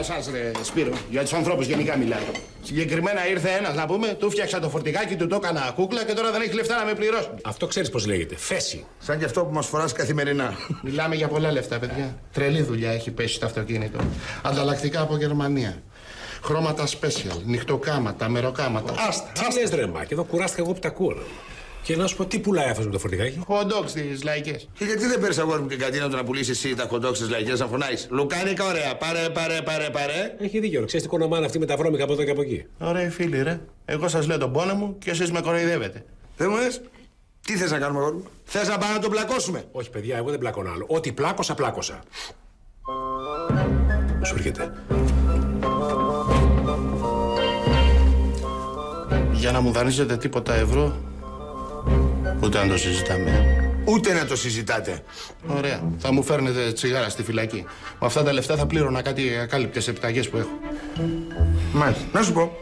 εσά, ρε Σπύρο. Για τους ανθρώπους γενικά μιλάω. Συγκεκριμένα ήρθε ένας να πούμε, του φτιάξα το φορτηγάκι, του το έκανα κούκλα και τώρα δεν έχει λεφτά να με πληρώσει. Αυτό ξέρεις πώς λέγεται. Φέση. Σαν και αυτό που μας φοράς καθημερινά. Μιλάμε για πολλά λεφτά, παιδιά. Τρελή δουλειά έχει πέσει στο αυτοκίνητο. Ανταλλακτικά από Γερμανία. Χρώματα special, νυχτοκάματα, μεροκάματα. Άστα, Τι λες, ρε Μάκη, εδώ κουράστηκα εγώ που τα ακούω. Ρε. Και να σου πω τι πουλάει αυτός με το φορτηγάκι. Hot dogs στις λαϊκές. Και γιατί δεν παίρνεις αγόρι μου την κατίνα του να πουλήσεις εσύ τα κοντόξ τη λαϊκές να φωνάεις. Λουκάνικα, ωραία. Πάρε, πάρε, πάρε, πάρε. Έχει δίκιο. Ξέρεις τι κονομάνε αυτή με τα βρώμικα από εδώ και από εκεί. Ωραία, φίλοι, ρε. Εγώ σας λέω τον πόνο μου και εσείς με κοροϊδεύετε. Δεν μου λες, τι θες να κάνουμε, αγόρι μου; Θες να πάμε να τον πλακώσουμε; Όχι, παιδιά, εγώ δεν πλακώνω άλλο. Ό,τι πλάκωσα, πλάκωσα. Σου έρχεται. Για να μου δανείζετε τίποτα ευρώ, ούτε να το συζητάμε. Ούτε να το συζητάτε. Ωραία. Θα μου φέρνετε τσιγάρα στη φυλακή. Με αυτά τα λεφτά θα πλήρωνα κάτι ακάλυπτες επιταγέ που έχω. Μάλιστα. Να σου πω.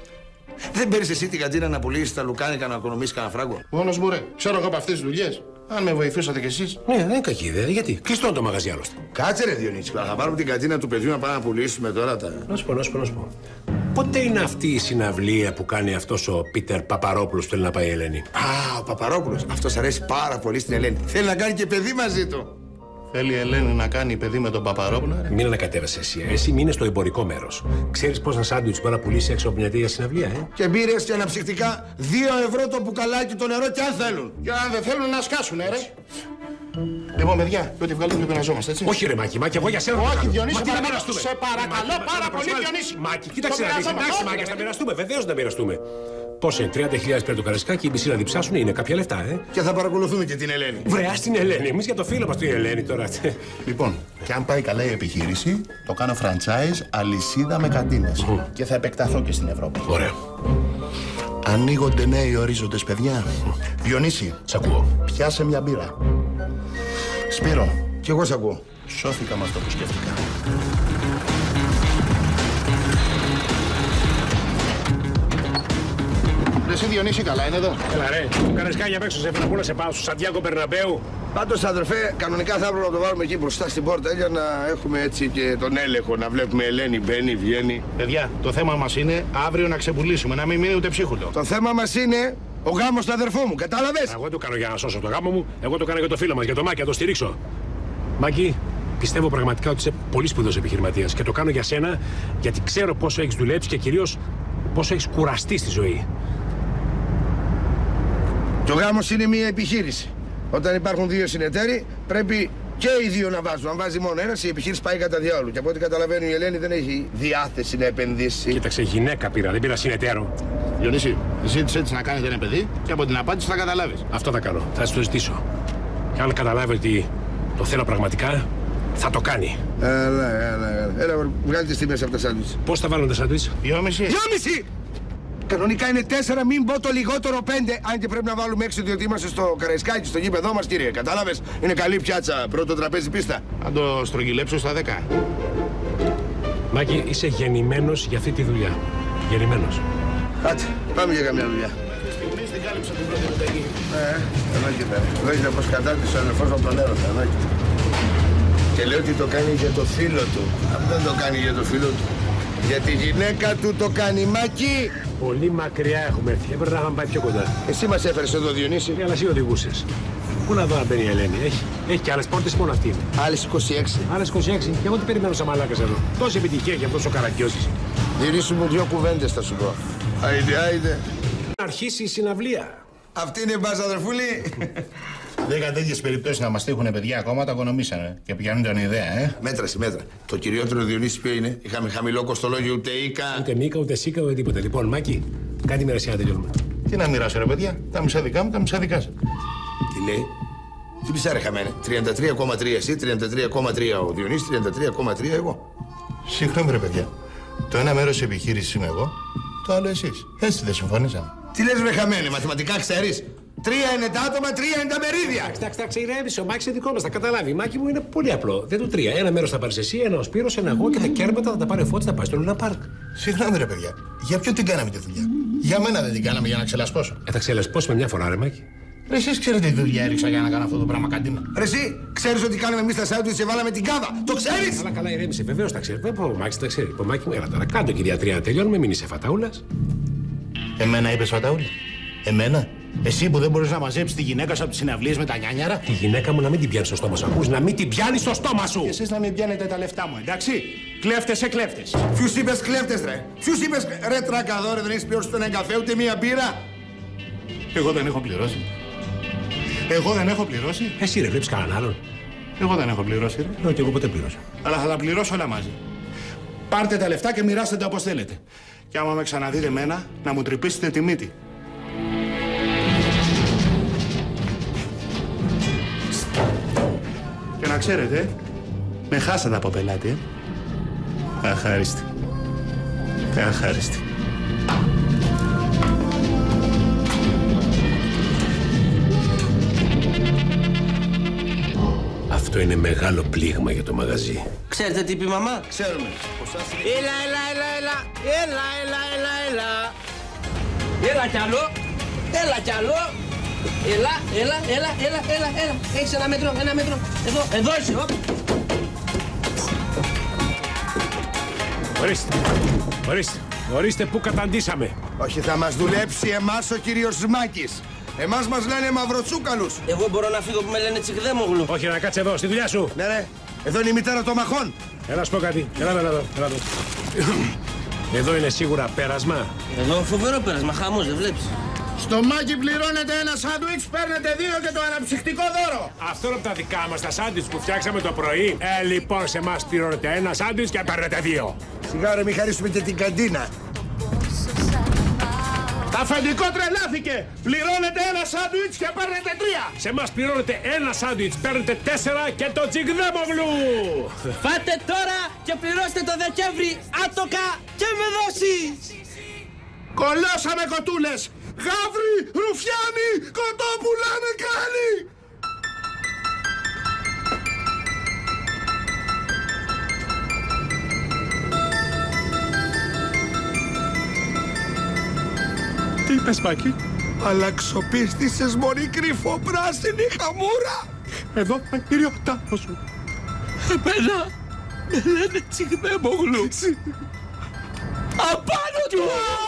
Δεν παίρνεις εσύ την κατίνα να πουλήσεις τα λουκάνικα να οικονομήσεις κανένα φράγκο; Μόνος μου, ρε. Ξέρω εγώ από αυτές τις δουλειές. Αν με βοηθούσατε κι εσείς. Ναι, δεν είναι κακή ιδέα. Γιατί; Κλειστό είναι το μαγαζί άλλωστε. Κάτσε ρε Διονύση, θα πάρουμε την κατίνα του παιδιού να πάμε να πουλήσουμε τώρα τα... Να σου πω, να σου πω, να σου πω. Πότε είναι αυτή η συναυλία που κάνει αυτός ο Πίτερ Παπαρόπουλος που θέλει να πάει η Ελένη; Α, ο Παπαρόπουλος. Αυτός αρέσει πάρα πολύ στην Ελένη. Θέλει να κάνει και παιδί μαζί του. Θέλει η Ελένη να κάνει παιδί με τον Παπαρόπουλο, ρε. Μην ανακατεύεσαι εσύ. ε. Εσύ μείνε στο εμπορικό μέρος. Ξέρεις πόσα σάντουιτς μπορεί να πουλήσει έξω από μια τέτοια συναυλία, ε; Και μπύρες και αναψυκτικά 2 ευρώ το μπουκαλάκι το νερό και αν θέλουν. Για αν δεν θέλουν να σκάσουν, ρε. Λοιπόν, παιδιά, ότι βγάλουμε και πεναζόμαστε, έτσι. Όχι, ρε Μάκη, Μάκη, εγώ για σένα. Όχι, το κάνω. Διονύση, Μα τι να παρακαλώ, μοιραστούμε. σε παρακαλώ Μάκη, πάρα να πολύ, προσβάλλεις. Διονύση. Μάκη, κοίταξε Το να δεις. μοιραζόμαστε. Εντάξει, Όχι, Μάκη, ρε. θα μοιραστούμε. Βεβαίως να μοιραστούμε. Πόσο είναι, 30.000 πέρα το καρεσκάκι, η μισή να διψάσουν είναι κάποια λεφτά, ε; Και θα παρακολουθούμε και την Ελένη. Βρεά στην Ελένη. Εμείς για το φίλο μας την Ελένη τώρα. Λοιπόν, και αν πάει καλά η επιχείρηση, το κάνω franchise αλυσίδα με καντίνε. Και θα επεκταθώ και στην Ευρώπη. Ωραία. Ανοίγονται νέοι ορίζοντες, παιδιά. Διονύση, Σ' ακούω. πιάσε μια μπύρα. Σπύρο, Κι εγώ σ' ακούω. σώθηκα με αυτό που σκέφτηκα. Ρε εσύ Διονύση καλά είναι εδώ; Έλα ρε, το καρεσκάκι απ' έξω σε έφερα να σε πάω στο Σαντιάκο Περναμπέου. Πάντως, αδερφέ, κανονικά θα έπρεπε να το βάλουμε εκεί μπροστά στην πόρτα για να έχουμε έτσι και τον έλεγχο. Να βλέπουμε Ελένη μπαίνει, βγαίνει. Παιδιά, το θέμα μας είναι αύριο να ξεπουλήσουμε, να μην μείνει ούτε ψίχουλο. Το θέμα μας είναι ο γάμος του αδερφού μου, κατάλαβες; Εγώ το κάνω για να σώσω το γάμο μου, εγώ το κάνω για το φίλο μας, για το Μάκη, να το στηρίξω. Μάκη, πιστεύω πραγματικά ότι είσαι πολύ σπουδαίος επιχειρηματίας και το κάνω για σένα γιατί ξέρω πόσο έχεις δουλέψει και κυρίως πόσο έχεις κουραστεί στη ζωή. Και ο γάμος είναι μια επιχείρηση. Όταν υπάρχουν δύο συνεταίροι, πρέπει και οι δύο να βάζουν. Αν βάζει μόνο ένας, η επιχείρηση πάει κατά διάολου. Και από ό,τι καταλαβαίνει η Ελένη δεν έχει διάθεση να επενδύσει. Κοίταξε, γυναίκα πήρα, δεν πήρα συνεταίρο. Διονύση, ζήτησε έτσι να κάνετε ένα παιδί και από την απάντηση θα καταλάβεις. Αυτό θα κάνω, θα σου το ζητήσω. Και αν καταλάβει ότι το θέλω πραγματικά, θα το κάνει. Έλα, έλα, έλα. Έλα, βγάλει τις τιμές από τα σάντουιτς. Πώς θα βάλω τα σάντουιτς; Δυόμιση. Δυόμιση! Κανονικά είναι τέσσερα, μην πω το λιγότερο πέντε. Αν και πρέπει να βάλουμε έξι, διότι είμαστε στο καραϊσκάκι, στο γήπεδό μας, κύριε. Κατάλαβες; Είναι καλή πιάτσα. Πρώτο τραπέζι πίστα. Αν το στρογγυλέψω στα 10. Μάκη, είσαι γεννημένος για αυτή τη δουλειά. Γεννημένος. Κάτσε, πάμε για καμιά δουλειά. την κάλυψα την πρώτη μεταγή. Ε, εδώ και πέρα. Εδώ είναι πώ κατάρτισε ο αδερφός από τον έρωτα. Εδώ και. Και λέει ότι το κάνει για το φίλο του. Αυτό δεν το κάνει για το φίλο του. Για τη γυναίκα του το κάνει μάκι. Πολύ μακριά έχουμε έρθει. Έπρεπε να είχαμε πάει πιο κοντά. Εσύ μας έφερες εδώ, Διονύση. Ναι, αλλά εσύ οδηγούσες. Πού να δω να μπαίνει η Ελένη. Έχει, έχει και άλλες πόρτες, μόνο αυτή είναι. Άλλες 26. Άλλες 26. Και εγώ τι περιμένω σαν μαλάκας εδώ. Τόση επιτυχία έχει αυτός ο καραγκιόζης. Διονύση μου δύο κουβέντες θα σου πω. Άιντε, άιντε. Να αρχίσει η συναυλία. Αυτή είναι μπάζα, αδερφούλη. Δέκα τέτοιες περιπτώσεις να μας τύχουν παιδιά ακόμα τα οικονομήσανε. Και πιάνουν την ιδέα, ε. Μέτραση, μέτρα. Το κυριότερο Διονύσης ποιο είναι; Είχαμε χαμηλό κοστολόγιο ούτε οίκα. Ούτε μίκα, ούτε σίκα, ούτε τίποτα. Λοιπόν, Μάκη, κάτι μοιρασιά να τελειώνουμε. Τι να μοιράσω, ρε παιδιά; Τα μισά δικά μου, τα μισά δικά σας. Τι λέει; Τι μισά ρε χαμένε; 33,3 εσύ, 33,3 ο Διονύσης, 33,3 εγώ. Συγγνώμη, ρε παιδιά. Το ένα μέρος τη επιχείρησης είμαι εγώ, το άλλο εσείς. Έτσι δεν συμφωνήσαμε. Τι λες ρε χαμένε, μαθηματικά ξέρεις; Τρία είναι τα άτομα, τρία είναι τα μερίδια. Εντάξει, εντάξει, εντάξει, ηρέμησε. Ο Μάκης είναι δικό μας, θα καταλάβει. Η Μάκη μου είναι πολύ απλό. Δεν του τρία. Ένα μέρος θα πάρεις εσύ, ένα ο Σπύρος, ένα εγώ και τα κέρματα θα τα πάρει ο Φώτης, θα πάει στο Λούνα Πάρκ. Συγγνώμη, ρε παιδιά. Για ποιον την κάναμε τη δουλειά; Για μένα δεν την κάναμε για να ξελασπώσω. Ε, θα ξελασπώσουμε μια φορά, ρε Μάκη. Ρε, εσείς ξέρετε τι δουλειά έριξα για να κάνω αυτό το πράγμα καντίνα. Ρε εσύ, ξέρεις ότι κάνουμε εμείς τα σάντουιτς και βάλαμε την κάβα. Το ξέρεις. Καλά, καλά, ηρέμησε. Βεβαίως τα ξέρει. Ο Μάκη τα ξέρει. Ο Μάκη μου, έλα τώρα. Κάντο κυρία Τρία να τελειώνουμε. Μην είσαι φαταούλας. Εμένα είπες φαταούλη. Εμένα; Εσύ που δεν μπορείς να μαζέψεις τη γυναίκα σου από τις συναυλίες με τα νιάνιαρα. Τη γυναίκα μου να μην την πιάνεις στο στόμα σου. Ακούς, να μην την πιάνεις στο στόμα σου. Και εσείς να μην πιάνετε τα λεφτά μου, εντάξει; Κλέφτες σε κλέφτες. Ποιους είπες κλέφτες ρε; Ποιους είπες ρε τρακαδόρε δεν έχεις πληρώσει τον ένα καφέ ούτε μία μπύρα. Εγώ δεν έχω πληρώσει. Εγώ δεν έχω πληρώσει. Εσύ ρε, βλέπεις κανέναν άλλον. Εγώ δεν έχω πληρώσει. Ρε. Όχι, εγώ ποτέ πλήρωσα. Αλλά θα τα πληρώσω όλα μαζί. Πάρτε τα λεφτά και μοιράστε τα όπως θέλετε. Και άμα με ξαναδείτε εμένα, να μου τρυπήσετε τη μύτη. Ξέρετε, με χάσατε από πελάτη, ε. Αχάριστη. Αχάριστη. Αυτό είναι μεγάλο πλήγμα για το μαγαζί. Ξέρετε τι είπε η μαμά; Ξέρουμε. Έλα, έλα, έλα, έλα. Έλα, έλα, έλα, έλα. Έλα κι άλλο. Έλα κι άλλο. Έλα, έλα, έλα, έλα, έλα, έλα. Έχεις ένα μέτρο, ένα μέτρο. Εδώ, εδώ είσαι. οπ. Ορίστε. Ορίστε. Ορίστε που καταντήσαμε. Όχι θα μας δουλέψει εμάς ο κύριος Μάκης. Εμάς μας λένε μαυροτσούκαλους. Εγώ μπορώ να φύγω που με λένε τσικδέμογλου. Όχι, να κάτσε εδώ, στη δουλειά σου. Ναι ρε, εδώ είναι η μητέρα των μαχών. Έλα, σου πω κάτι. Έλα, έλα εδώ. Έλα εδώ. Εδώ είναι σίγουρα πέρασμα. Εδώ φοβερό πέρασμα, χαμός, δεν βλέπεις. Στο μάκι πληρώνετε ένα σάντουιτς, παίρνετε δύο και το αναψυκτικό δώρο. Αυτό είναι από τα δικά μας τα σάντουιτς που φτιάξαμε το πρωί. Ε, λοιπόν, σε εμάς πληρώνετε ένα σάντουιτς και παίρνετε δύο. Σιγά ρε, μην χαρίσουμε και την καντίνα. Τα αφεντικό τρελάθηκε. Πληρώνετε ένα σάντουιτς και παίρνετε τρία. Σε εμάς πληρώνετε ένα σάντουιτς, παίρνετε τέσσερα και το τζιγδέμογλου. Φάτε τώρα και πληρώστε το Δεκέμβρη άτοκα και με δόσεις. Κολώσαμε κοτούλες. Γαύρι, ρουφιάνι, κοτόπουλα νεκάλι. Τι είπες, Μάκη; Αλλαξοπίστησες μωρή κρυφό πράσινη χαμούρα. Εδώ, κύριο τάφο σου. Εμένα με λένε τσιγδέμογλου. Απάνω του!